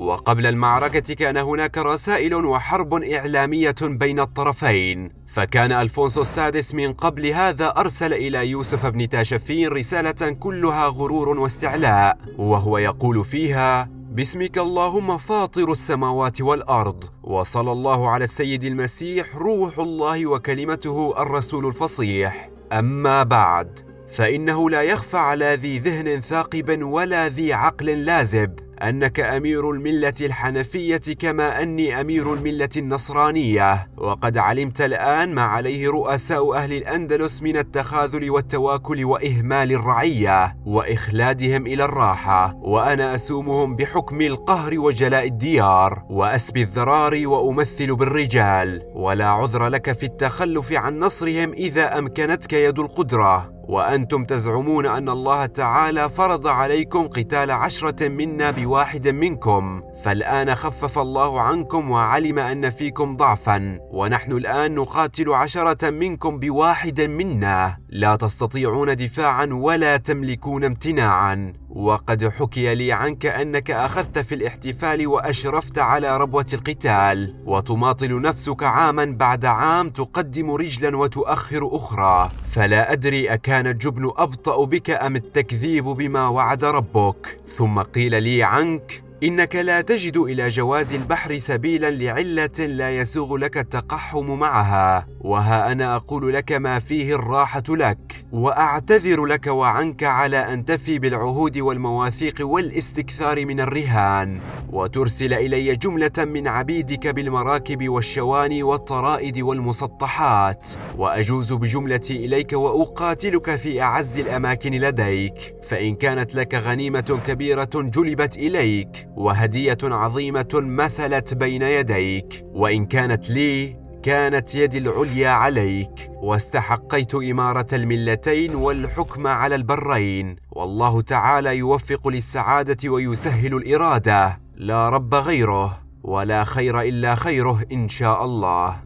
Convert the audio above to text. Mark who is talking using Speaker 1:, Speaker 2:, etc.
Speaker 1: وقبل المعركة كان هناك رسائل وحرب إعلامية بين الطرفين فكان ألفونسو السادس من قبل هذا أرسل إلى يوسف بن تاشفين رسالة كلها غرور واستعلاء وهو يقول فيها باسمك اللهم فاطر السماوات والأرض وصلى الله على السيد المسيح روح الله وكلمته الرسول الفصيح أما بعد فإنه لا يخفى على ذي ذهن ثاقب ولا ذي عقل لازب. أنك أمير الملة الحنفية كما أني أمير الملة النصرانية. وقد علمت الآن ما عليه رؤساء أهل الأندلس من التخاذل والتواكل وإهمال الرعية وإخلادهم إلى الراحة وأنا أسومهم بحكم القهر وجلاء الديار وأسبي الذرار وأمثل بالرجال ولا عذر لك في التخلف عن نصرهم إذا أمكنتك يد القدرة. وأنتم تزعمون أن الله تعالى فرض عليكم قتال عشرة منا بواحد منكم فالآن خفف الله عنكم وعلم أن فيكم ضعفا. ونحن الآن نقاتل عشرة منكم بواحد منا. لا تستطيعون دفاعا ولا تملكون امتناعا. وقد حكي لي عنك أنك أخذت في الاحتفال وأشرفت على ربوة القتال. وتماطل نفسك عاما بعد عام تقدم رجلا وتؤخر أخرى. فلا أدري أكان الجبن أبطأ بك أم التكذيب بما وعد ربك. ثم قيل لي عنك إنك لا تجد إلى جواز البحر سبيلا لعلة لا يسوغ لك التقحم معها. وها أنا أقول لك ما فيه الراحة لك. وأعتذر لك وعنك على أن تفي بالعهود والمواثيق والاستكثار من الرهان. وترسل إلي جملة من عبيدك بالمراكب والشواني والطرائد والمسطحات. وأجوز بجملتي إليك وأقاتلك في أعز الأماكن لديك. فإن كانت لك غنيمة كبيرة جلبت إليك. وهدية عظيمة مثلت بين يديك وإن كانت لي كانت يدي العليا عليك. واستحقيت إمارة الملتين والحكم على البرين. والله تعالى يوفق للسعادة ويسهل الإرادة. لا رب غيره ولا خير إلا خيره إن شاء الله.